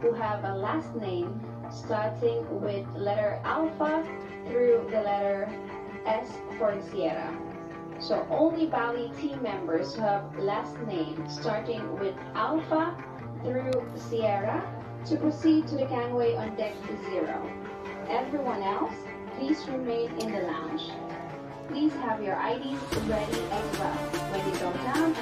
Who have a last name starting with letter Alpha through the letter S for Sierra. So only Bali team members who have last name starting with Alpha through Sierra to proceed to the gangway on deck zero. Everyone else, please remain in the lounge. Please have your IDs ready as well when you come down.